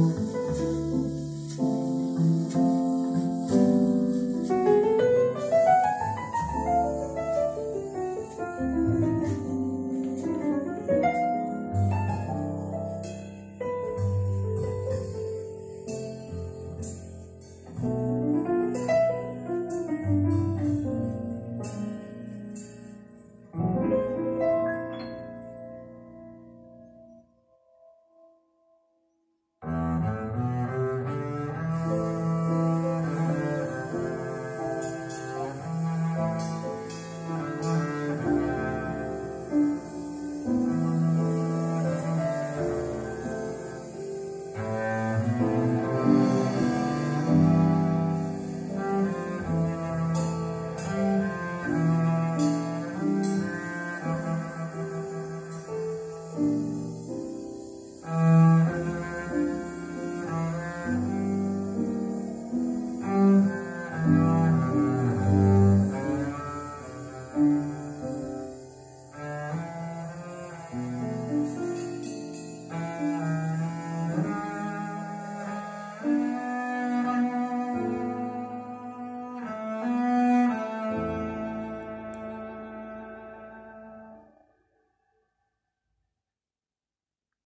Música